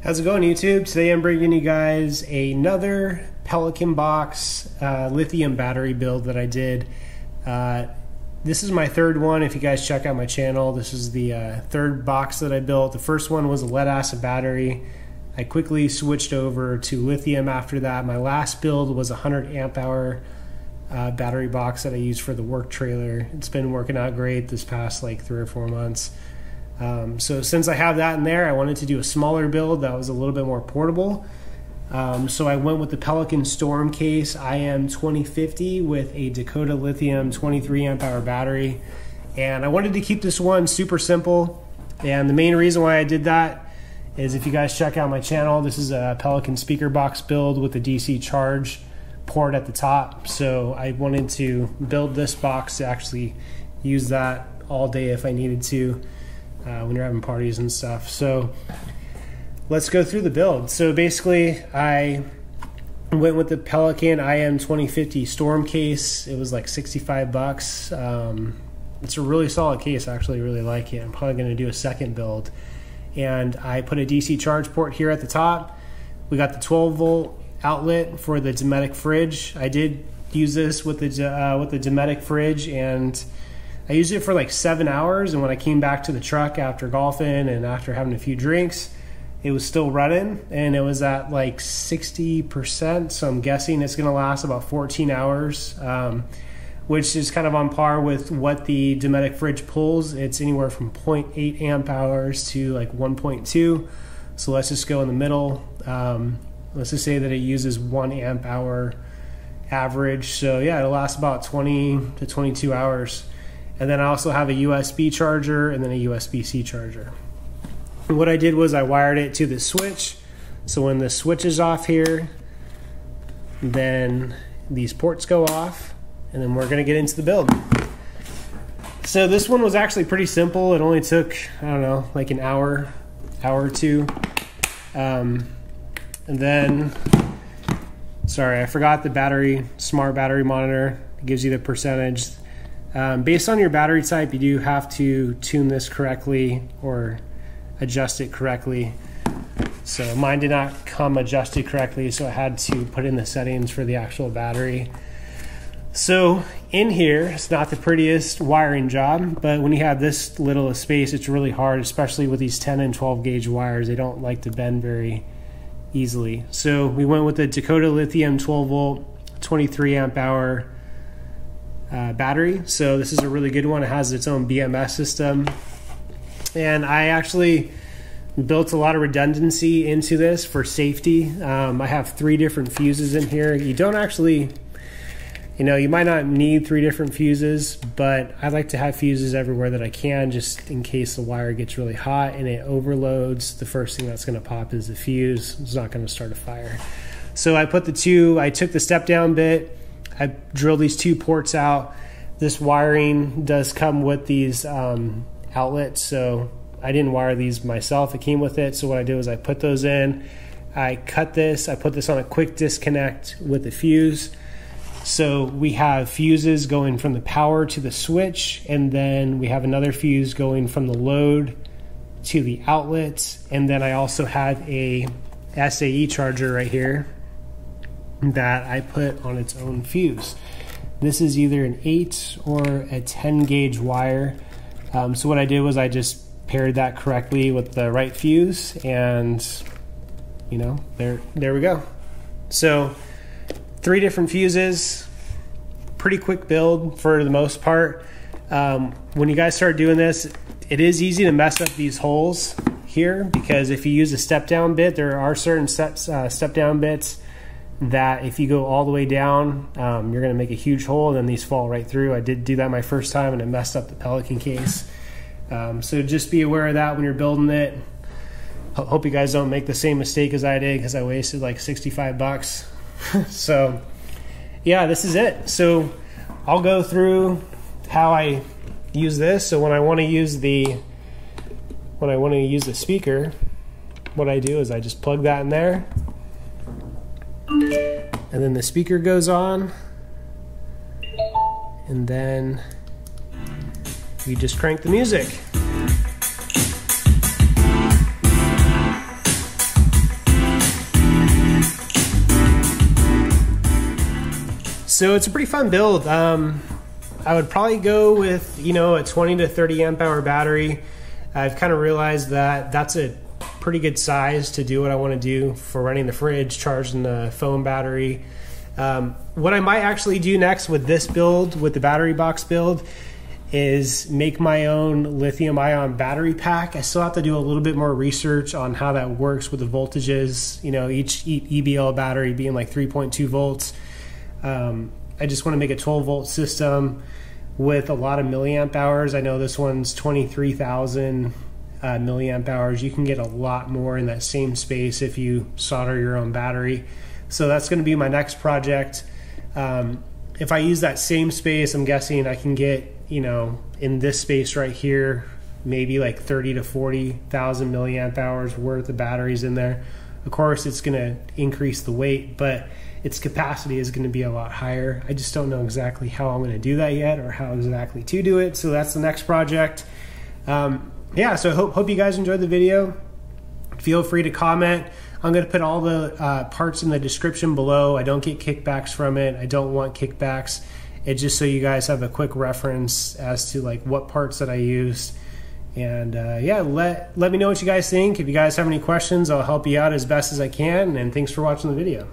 How's it going, YouTube? Today I'm bringing you guys another Pelican box uh, lithium battery build that I did. Uh, this is my third one. If you guys check out my channel, this is the uh, third box that I built. The first one was a lead acid battery. I quickly switched over to lithium after that. My last build was a 100 amp hour uh, battery box that I used for the work trailer. It's been working out great this past like three or four months. Um, so since I have that in there, I wanted to do a smaller build that was a little bit more portable. Um, so I went with the Pelican Storm Case IM 2050 with a Dakota Lithium 23 amp hour battery. And I wanted to keep this one super simple. And the main reason why I did that is if you guys check out my channel, this is a Pelican speaker box build with a DC charge port at the top. So I wanted to build this box to actually use that all day if I needed to uh, when you're having parties and stuff. So let's go through the build. So basically, I went with the Pelican IM 2050 Storm case. It was like 65 bucks. Um, it's a really solid case. I actually really like it. I'm probably going to do a second build. And I put a DC charge port here at the top. We got the 12 volt outlet for the Dometic fridge. I did use this with the uh, with the Dometic fridge and I used it for like seven hours, and when I came back to the truck after golfing and after having a few drinks, it was still running and it was at like 60%. So I'm guessing it's going to last about 14 hours, um, which is kind of on par with what the Dometic fridge pulls. It's anywhere from 0.8 amp hours to like 1.2. So let's just go in the middle. Um, let's just say that it uses one amp hour average. So yeah, it'll last about 20 to 22 hours. And then I also have a USB charger and then a USB C charger. And what I did was I wired it to the switch. So when the switch is off here, then these ports go off, and then we're to get into the build. So this one was actually pretty simple. It only took, I don't know, like an hour, hour or two. Um, and then, sorry, I forgot the battery, smart battery monitor. It gives you the percentage. Um, based on your battery type, you do have to tune this correctly or adjust it correctly. So mine did not come adjusted correctly, so I had to put in the settings for the actual battery. So in here, it's not the prettiest wiring job, but when you have this little space, it's really hard, especially with these 10 and 12 gauge wires. They don't like to bend very easily. So we went with the Dakota Lithium 12 volt, 23 amp hour uh, battery. So this is a really good one. It has its own BMS system. And I actually built a lot of redundancy into this for safety. Um, I have three different fuses in here. You don't actually, you know, you might not need three different fuses, but I like to have fuses everywhere that I can just in case the wire gets really hot and it overloads. The first thing that's going to pop is the fuse. It's not going to start a fire. So I put the two, I took the step down bit I drilled these two ports out. This wiring does come with these um, outlets, so I didn't wire these myself. It came with it. So what I did was I put those in. I cut this. I put this on a quick disconnect with the fuse. So we have fuses going from the power to the switch, and then we have another fuse going from the load to the outlets. And then I also have a SAE charger right here that I put on its own fuse. This is either an 8 or a 10 gauge wire. Um, so what I did was I just paired that correctly with the right fuse and you know there there we go so three different fuses pretty quick build for the most part um, when you guys start doing this it is easy to mess up these holes here because if you use a step down bit there are certain steps uh, step down bits that if you go all the way down, um, you're going to make a huge hole, and then these fall right through. I did do that my first time, and it messed up the Pelican case. Um, so just be aware of that when you're building it. hope you guys don't make the same mistake as I did because I wasted like 65 bucks. so yeah, this is it. So I'll go through how I use this. So when I want to use the when I want to use the speaker, what I do is I just plug that in there and then the speaker goes on and then we just crank the music. So it's a pretty fun build. Um, I would probably go with you know a 20 to 30 amp hour battery. I've kind of realized that that's a pretty good size to do what I want to do for running the fridge, charging the phone battery. Um, what I might actually do next with this build, with the battery box build, is make my own lithium ion battery pack. I still have to do a little bit more research on how that works with the voltages. You know, each EBL battery being like 3.2 volts. Um, I just want to make a 12 volt system with a lot of milliamp hours. I know this one's 23,000 uh, milliamp hours. You can get a lot more in that same space if you solder your own battery. So that's going to be my next project. Um, if I use that same space, I'm guessing I can get you know, in this space right here, maybe like 30 to 40,000 milliamp hours worth of batteries in there. Of course, it's going to increase the weight, but its capacity is going to be a lot higher. I just don't know exactly how I'm going to do that yet or how exactly to do it. So that's the next project. Um, yeah, so hope, hope you guys enjoyed the video. Feel free to comment. I'm going to put all the uh, parts in the description below. I don't get kickbacks from it. I don't want kickbacks. It's just so you guys have a quick reference as to like what parts that I used. And uh, yeah, let let me know what you guys think. If you guys have any questions, I'll help you out as best as I can. And thanks for watching the video.